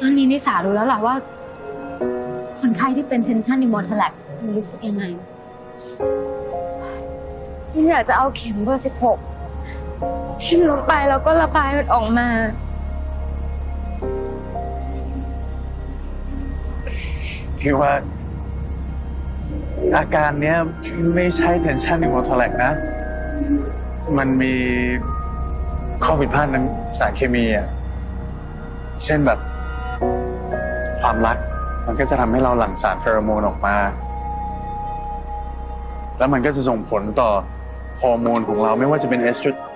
ตอนนี้นิสารู้แล้วล่ะว่า คนไข้ที่เป็น tension n e u m o t h a l a c มันรู้สึกยังไงพิมอยากจะเอาเข็มเบอร์สิบหกพิมลงไปแล้วก็ระบายมันออกมา พี่ว่า อาการเนี้ยไม่ใช่ tension n e u m o t h o r a c นะ มันมีข้อผิดพลาดทางสารเคมีอะ เช่นแบบ ความรัก มันก็จะทำให้เราหลั่งสารเฟโรโมนออกมา แล้วมันก็จะส่งผลต่อฮอร์โมนของเราไม่ว่าจะเป็นเอสโตรเจน